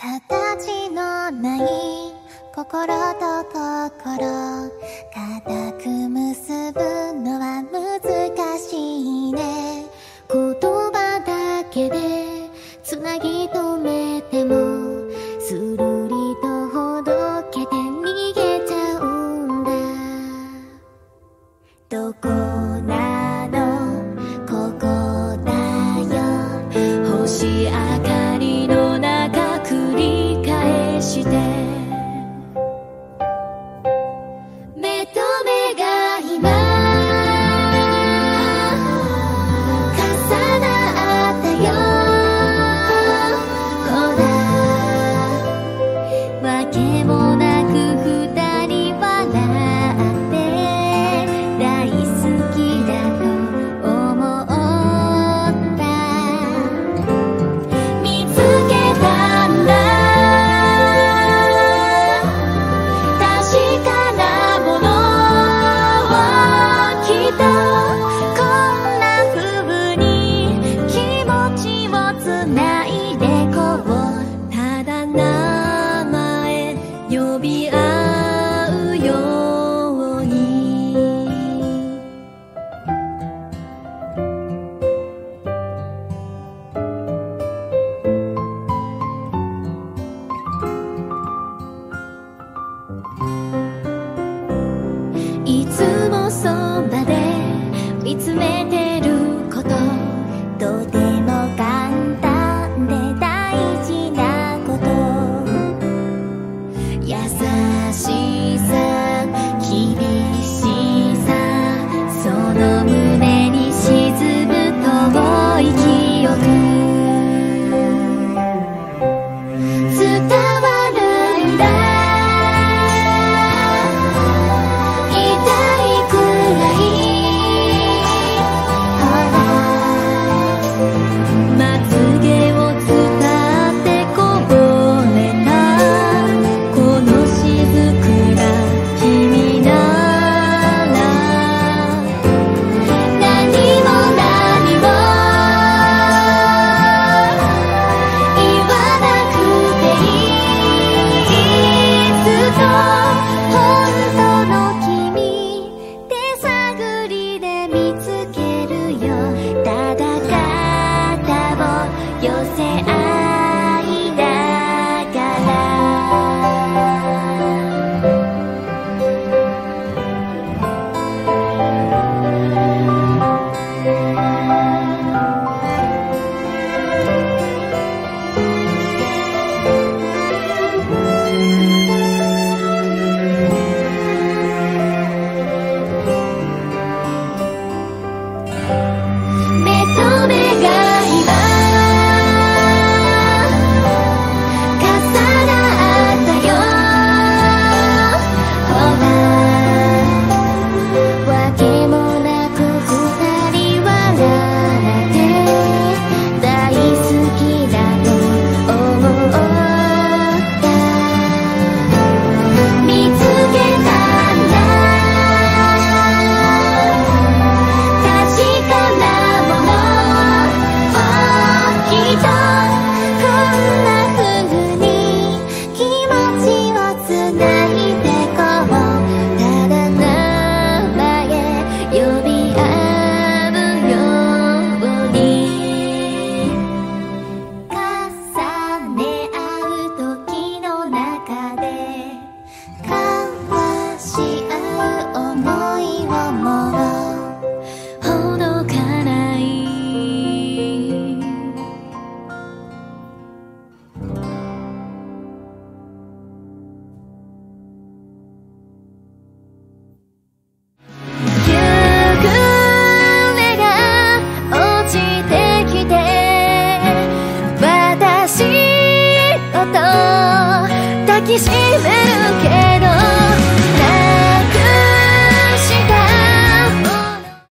形のない心と心。固く結ぶのは難しいね。言葉だけでつなぎ止めてもするりとほどけて逃げちゃうんだ。どこないつもそばで見つめ Dios kiss even again